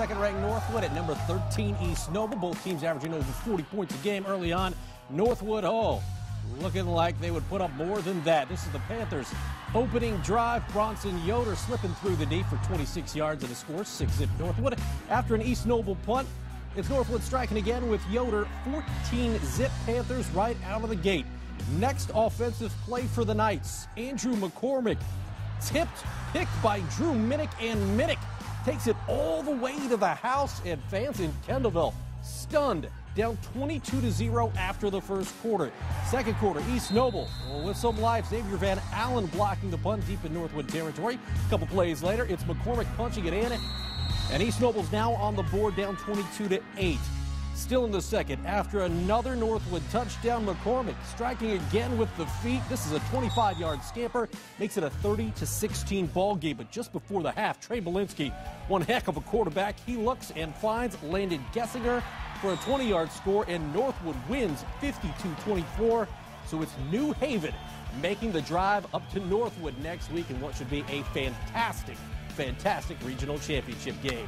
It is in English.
Second-ranked Northwood at number 13 East Noble. Both teams averaging over 40 points a game early on. Northwood, oh, looking like they would put up more than that. This is the Panthers' opening drive. Bronson Yoder slipping through the deep for 26 yards and a score, 6-zip Northwood. After an East Noble punt, it's Northwood striking again with Yoder, 14-zip Panthers right out of the gate. Next offensive play for the Knights, Andrew McCormick tipped, picked by Drew Minnick, and Minnick takes it all the way to the house, and fans in Kendallville stunned. Down 22 to 0 after the first quarter. Second quarter, East Noble with some life. Xavier Van Allen blocking the punt deep in Northwood territory. A couple plays later, it's McCormick punching it in. And East Noble's now on the board down 22 to 8. Still in the second, after another Northwood touchdown, McCormick striking again with the feet. This is a 25-yard scamper, makes it a 30 to 16 ball game. But just before the half, Trey Belinsky, one heck of a quarterback, he looks and finds Landon Gessinger for a 20-yard score, and Northwood wins 52-24. So it's New Haven making the drive up to Northwood next week in what should be a fantastic, fantastic regional championship game.